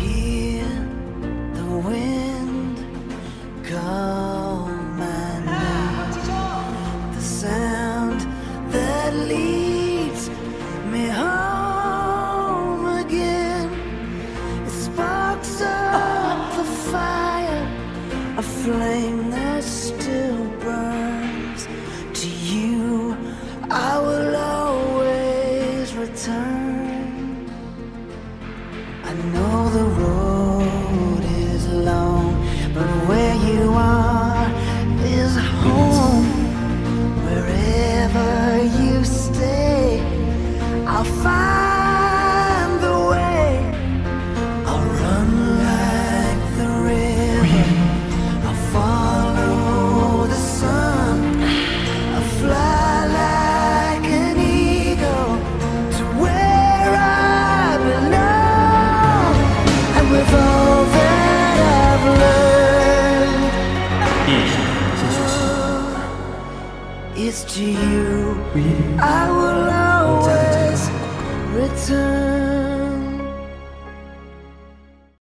hear the wind call my name. The sound that leads me home again. It sparks up the fire, a flame that still burns. To you, I will always return. I know the road It's to you I will always return.